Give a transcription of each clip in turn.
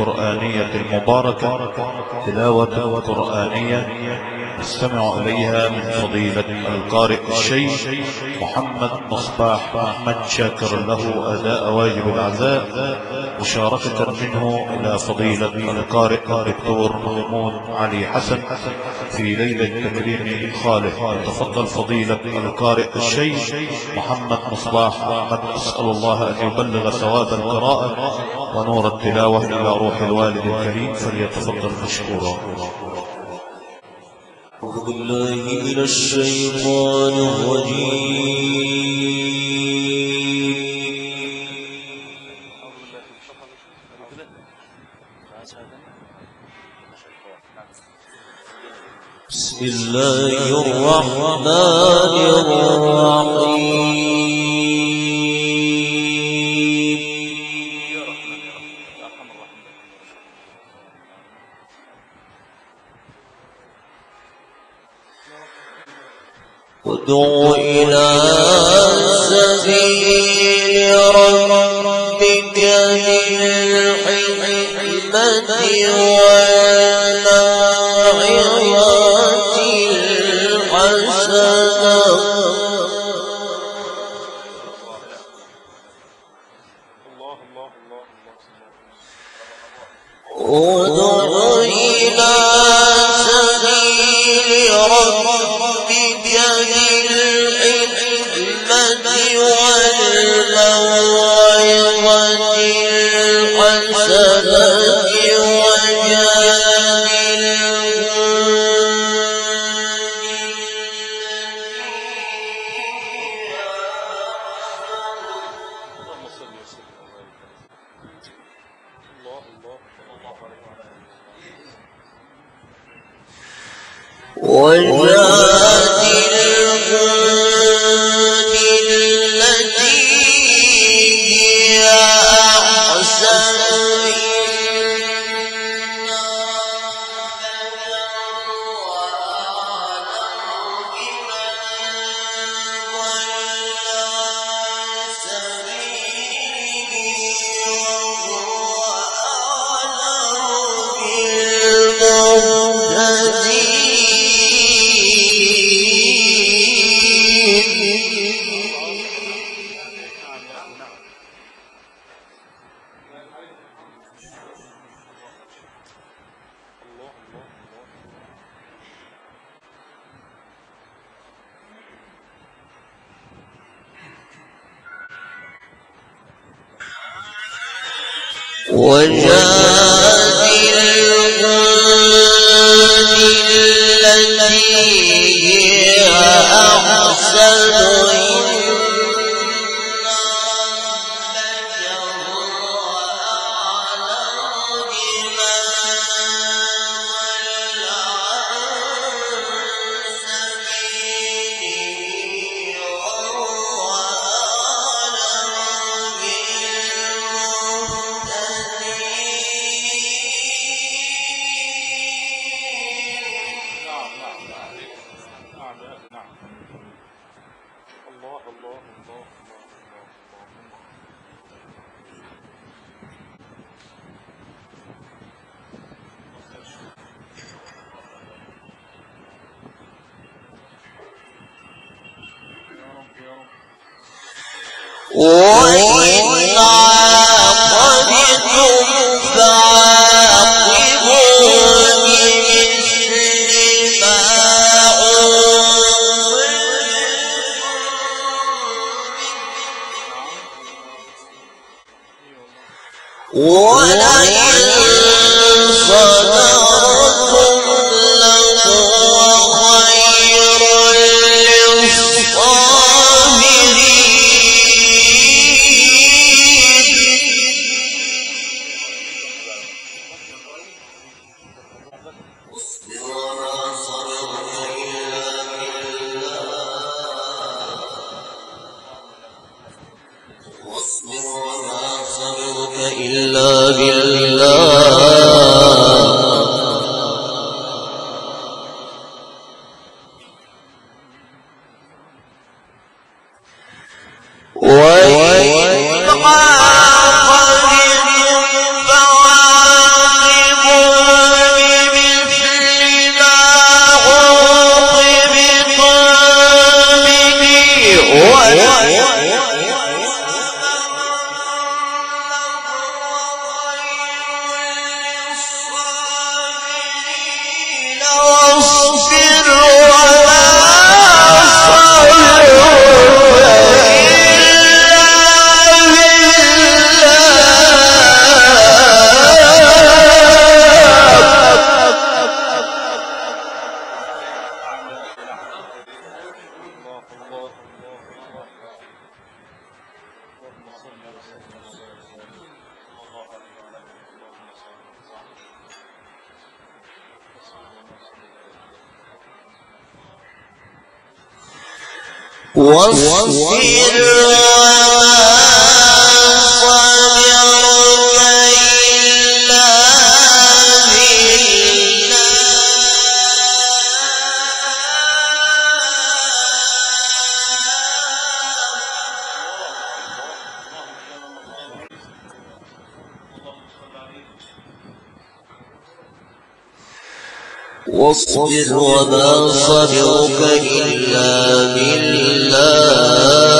القرآنية المباركة تلاوة قرآنية نستمع إليها من فضيلة القارئ الشيخ محمد مصباح أحمد شاكر له أداء واجب العزاء مشاركة منه إلى فضيلة القارئ الدكتور محمود علي حسن في ليلة تكريم خالد. تفضل فضيلة القارئ الشيخ محمد مصباح أحمد أسأل الله أن يبلغ ثواب القراءة. ونور التلاوة إلى روح الوالد الكريم فليتفضل مشكورا. أعوذ بالله من الشيطان الرجيم. بسم الله الرحمن الرحيم. بالحكمة والموعظة おは。我。What's what? what? what? واصبر وما صبرك إلا بالله.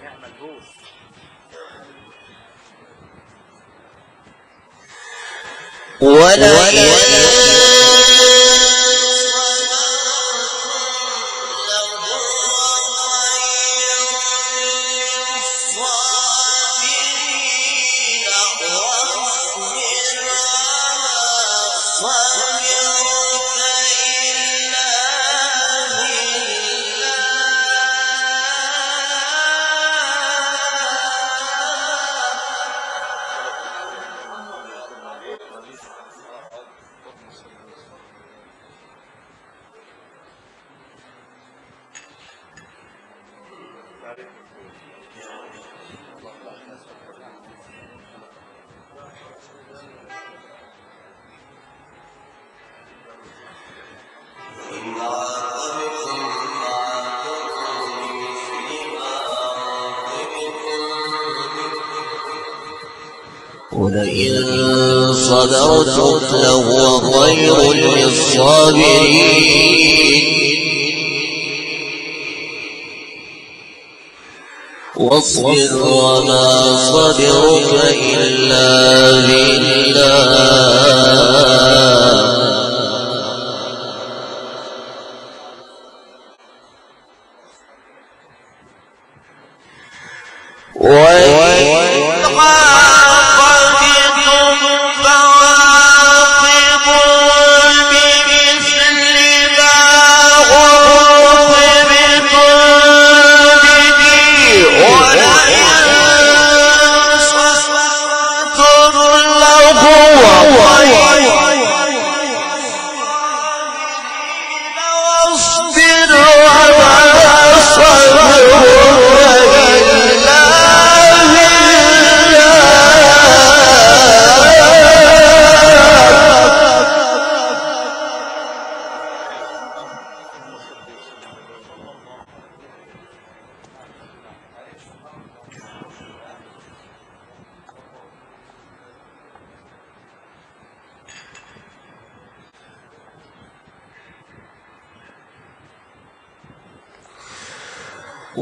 ونعم البوس ولئن ولئن صبرتم لهو خير للصابرين. واصبر وما صبرك إلا بالله.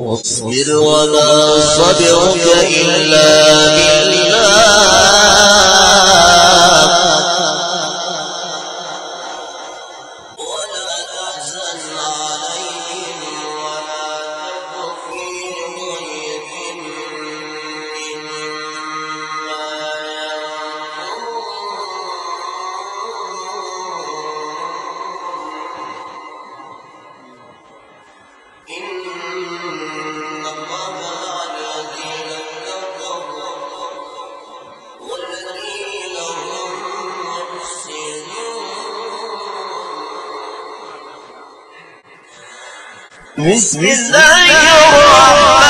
واصبر وما صبرك إلا بالله. بسم الله الرحمن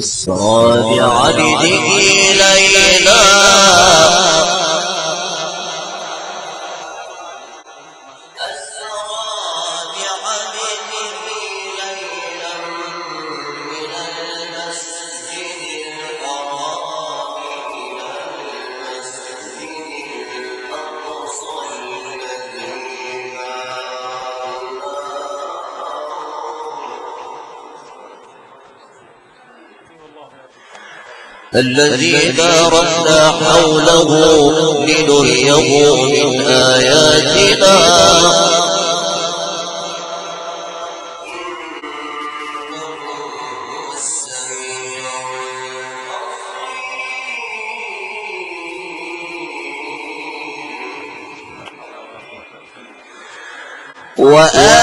إسرى بعبده ليلا الذي باركنا حوله لنريه من آياتنا. وآتينا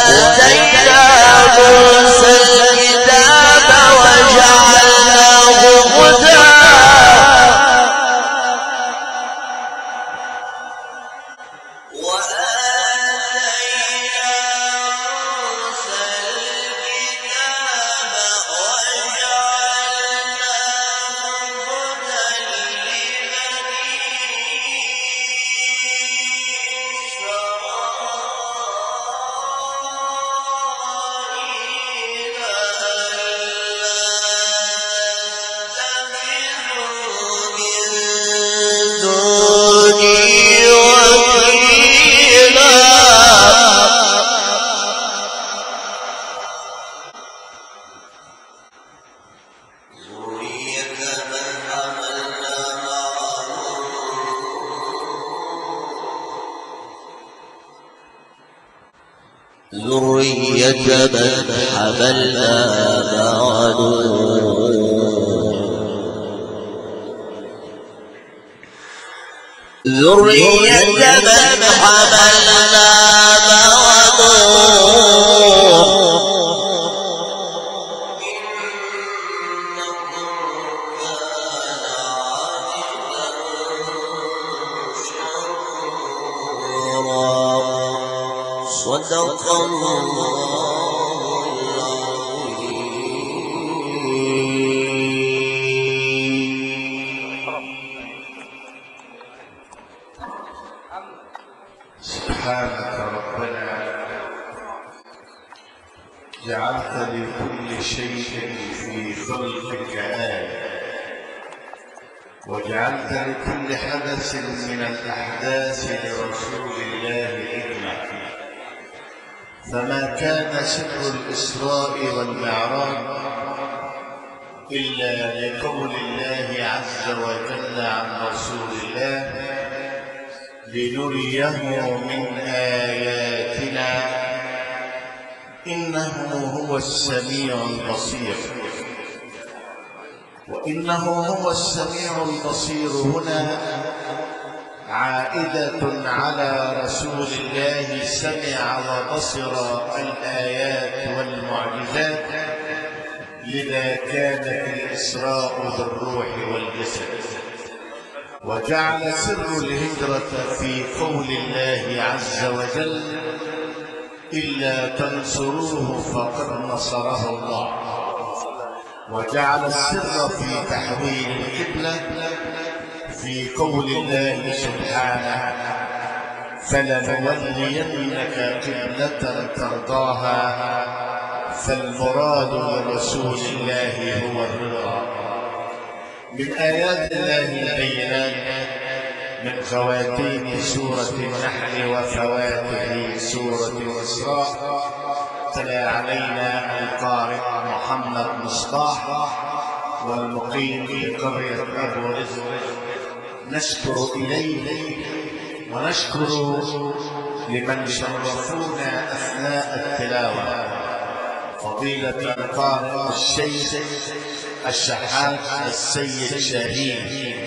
ذرية من حملنا مع ذرية من حملنا وجعلت لكل حدث من الأحداث لرسول الله إذنا فما كان سر الإسراء والمعراج إلا لقول الله عز وجل عن رسول الله لنريه من آياتنا إنه هو السميع البصير. وإنه هو السميع البصير هنا عائدة على رسول الله سمع وبصر الآيات والمعجزات لذا كانت الإسراء بالروح والجسد. وجعل سر الهجرة في قول الله عز وجل إلا تنصروه فقد نصره الله. وجعل السر في تحويل القبلة في قول الله سبحانه فلنولينك قبلة ترضاها فالمراد برسول الله هو الرضا. من آيات الله البينات من خواتيم سورة النحل وفواتح سورة الإسراء تلا علينا القارئ محمد مصباح والمقيم في قرية أبو رزق نشكر إليه ونشكر لمن شرفونا أثناء التلاوة. فضيلة القارئ الشيخ الشحات السيد شاهين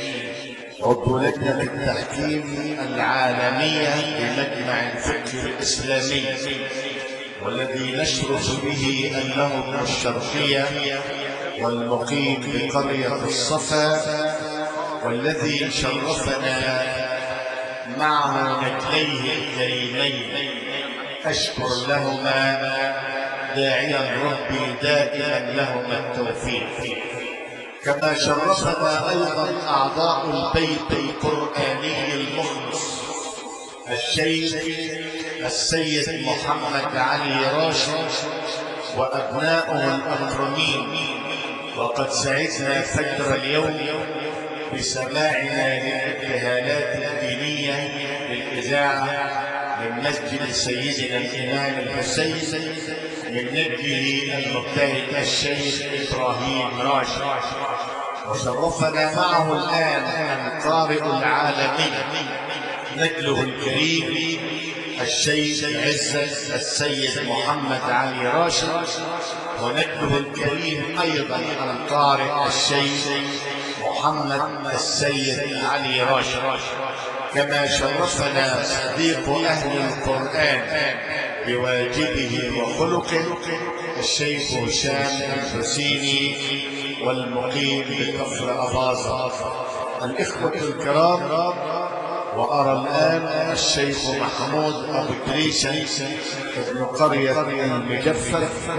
عضو لجنة التحكيم العالمية بمجمع الفكر الإسلامي. والذي نشرف به أنه ابن الشرقية والمقيم بقرية الصفا والذي شرفنا معه نجليه الكريمين. أشكر لهما داعيا ربي دائما لهما التوفيق. كما شرفنا أيضا أعضاء البيت القرآني المخلص الشيخ السيد محمد علي راشد وأبناؤه الأكرمين. وقد سعدنا فجر اليوم بسماعنا للابتهالات الدينية للإذاعة من مسجد سيدنا الإمام الحسين من نجله المجتهد الشيخ إبراهيم راشد. وشرفنا معه الآن القارئ العالمي نجله الكريم الشيخ عزت السيد محمد علي راشد ونجله الكريم أيضا القارئ الشيخ محمد السيد علي راشد. كما شرفنا صديق أهل القرآن بواجبه وخلقه الشيخ هشام الحسيني والمقيم بكفر أباظة. الإخوة الكرام وأرى الآن الشيخ محمود أبو إدريس ابن قرية المجفف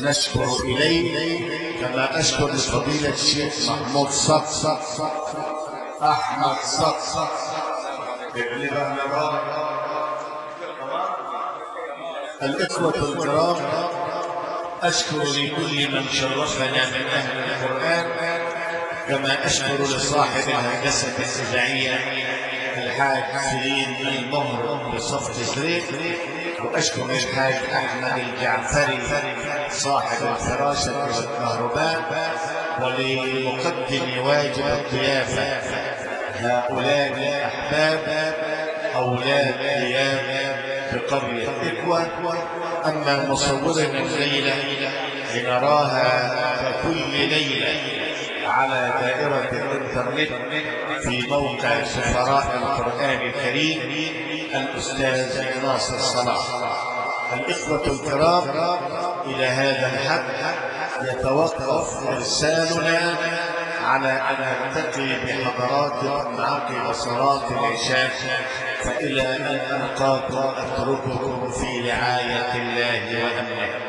نشكر إليه كما أشكر لفضيلة الشيخ محمود صق أحمد صق ابن الإخوة الكرام أشكر لكل من شرفنا من أهل القرآن كما أشكر لصاحب الهندسة الإذاعية الحاج سليم المهر بصفة زريق وأشكر الحاج أحمد الجعفري صاحب الفراشة والكهرباء ولمقدم واجب الضيافة. هؤلاء الأحباب أولاد دياب بقرية إكوى أما مصورنا الليلة لنراها كل ليلة. على دائرة الإنترنت في موقع سفراء القرآن الكريم الأستاذ ناصر صلاح. الإخوة الكرام إلى هذا الحد يتوقف إرسالنا على أن نلتقي بحضراتكم عقب صلاة العشاء فإلى أن ألقاكم أترككم في رعاية الله وأمنه.